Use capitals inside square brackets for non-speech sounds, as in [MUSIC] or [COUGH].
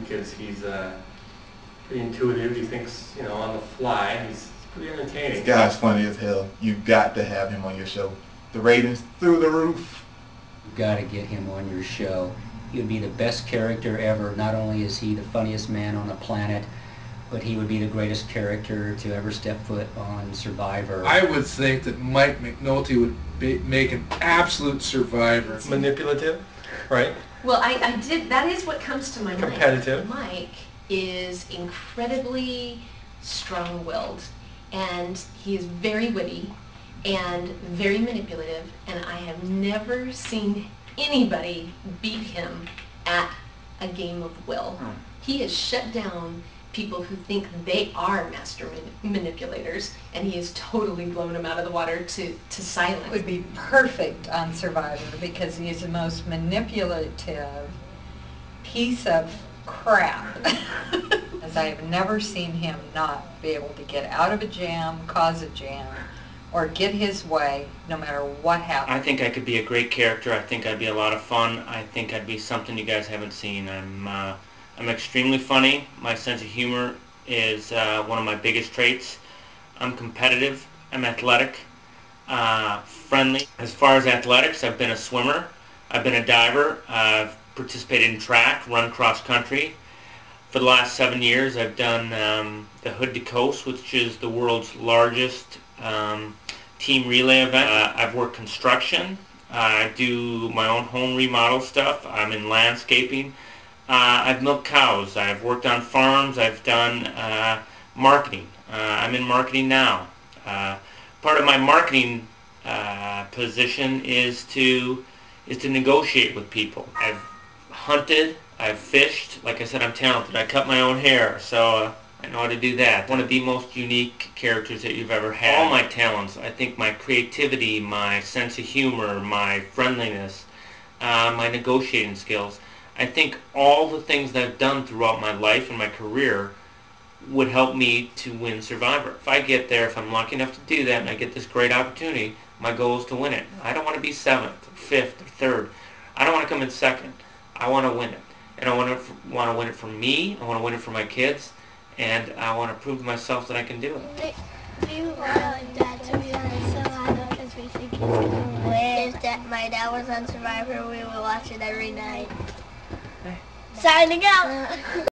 because he's uh, pretty intuitive. He thinks, you know, on the fly. He's pretty entertaining. This guy's funny as hell. You got to have him on your show. The ratings through the roof. You've got to get him on your show. He would be the best character ever. Not only is he the funniest man on the planet, but he would be the greatest character to ever step foot on Survivor. I would think that Mike McNulty would be, make an absolute survivor. Manipulative, right? Well, I, I did, that is what comes to my mind. Competitive. Mike is incredibly strong-willed, and he is very witty and very manipulative, and I have never seen anybody beat him at a game of will. Hmm. He has shut down people who think they are master mani- manipulators, and he has totally blown them out of the water to, to silence. would be perfect on Survivor because he's the most manipulative piece of crap. [LAUGHS] As I have never seen him not be able to get out of a jam, cause a jam, or get his way no matter what happens. I think I could be a great character. I think I'd be a lot of fun. I think I'd be something you guys haven't seen. I'm uh, I'm extremely funny. My sense of humor is uh, one of my biggest traits. I'm competitive. I'm athletic, uh, friendly. As far as athletics, I've been a swimmer. I've been a diver. I've participated in track, run cross country. For the last seven years, I've done um, the Hood to Coast, which is the world's largest um, team relay event. Uh, I've worked construction. I do my own home remodel stuff. I'm in landscaping. Uh, I've milked cows. I've worked on farms. I've done uh, marketing. Uh, I'm in marketing now. Part of my marketing position is to is to negotiate with people. I've hunted. I've fished. Like I said, I'm talented. I cut my own hair, so I know how to do that. One of the most unique characters that you've ever had. All my talents. I think my creativity, my sense of humor, my friendliness, uh, my negotiating skills. I think all the things that I've done throughout my life and my career would help me to win Survivor. If I get there, if I'm lucky enough to do that, and I get this great opportunity, my goal is to win it. I don't want to be seventh, or fifth, or third. I don't want to come in second. I want to win it, and I want to want to win it for me. I want to win it for my kids, and I want to prove to myself that I can do it. We were to be I know because we think if that my dad was on Survivor, we would watch it every night. Signing out. [LAUGHS]